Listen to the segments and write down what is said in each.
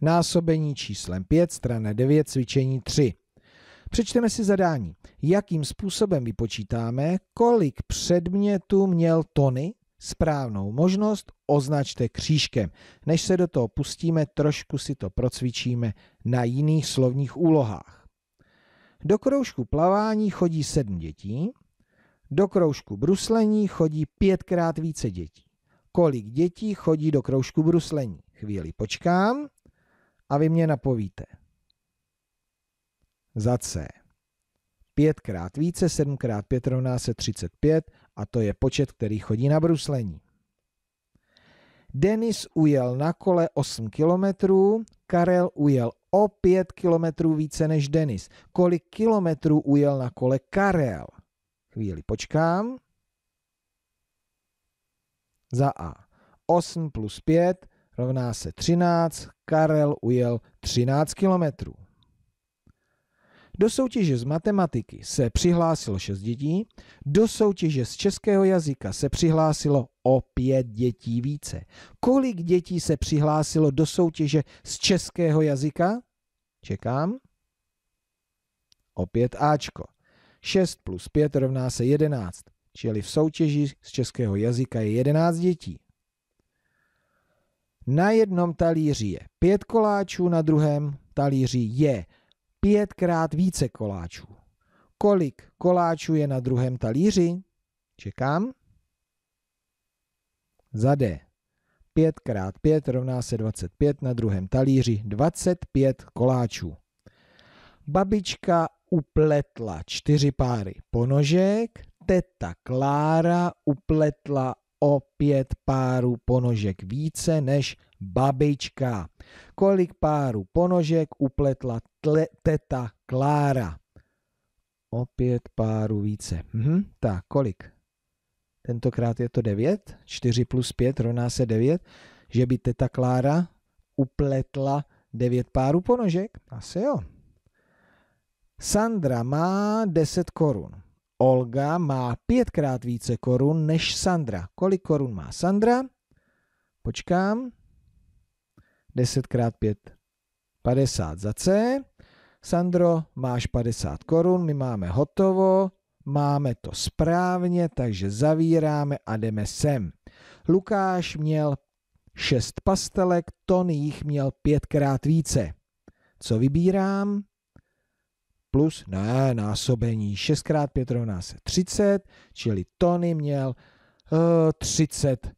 násobení číslem 5, strana 9, cvičení 3. Přečteme si zadání. Jakým způsobem vypočítáme, kolik předmětů měl Tony? Správnou možnost označte křížkem. Než se do toho pustíme, trošku si to procvičíme na jiných slovních úlohách. Do kroužku plavání chodí sedm dětí, do kroužku bruslení chodí pětkrát více dětí. Kolik dětí chodí do kroužku bruslení? Chvíli počkám a vy mě napovíte. Za C. Pětkrát více, sedmkrát pět rovná se 35 a to je počet, který chodí na bruslení. Denis ujel na kole 8 kilometrů, Karel ujel o 5 kilometrů více než Denis. Kolik kilometrů ujel na kole Karel? Chvíli počkám. Za A. 8 plus 5 rovná se 13. Karel ujel 13 kilometrů. Do soutěže z matematiky se přihlásilo 6 dětí, do soutěže z českého jazyka se přihlásilo o 5 dětí více. Kolik dětí se přihlásilo do soutěže z českého jazyka? Čekám. Opět Ačko. 6 plus 5 rovná se 11, čili v soutěži z českého jazyka je 11 dětí. Na jednom talíři je 5 koláčů, na druhém talíři je pětkrát více koláčů. Kolik koláčů je na druhém talíři? Čekám. Za D. 5 krát 5 rovná se 25, na druhém talíři 25 koláčů. Babička upletla čtyři páry ponožek, teta Klára upletla o pět párů ponožek více než babička. Kolik párů ponožek upletla tle, teta Klára? O pět párů více. Mhm, tak, kolik? Tentokrát je to 9. 4 plus 5 rovná se 9. Že by teta Klára upletla 9 párů ponožek? Asi jo. Sandra má 10 korun. Olga má pětkrát více korun než Sandra. Kolik korun má Sandra? Počkám. 10 krát 5. 50 za C. Sandro, máš 50 korun, my máme hotovo, máme to správně, takže zavíráme a jdeme sem. Lukáš měl 6 pastelek, Tony jich měl pětkrát více. Co vybírám? Plus, ne, násobení 6 x 5 rovná se 30, čili Tony měl uh, eh, 30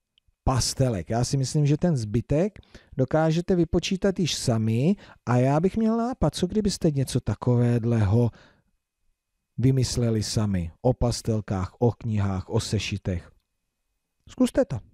pastelek. Já si myslím, že ten zbytek dokážete vypočítat již sami a já bych měl nápad, co kdybyste něco takového vymysleli sami o pastelkách, o knihách, o sešitech. Zkuste to.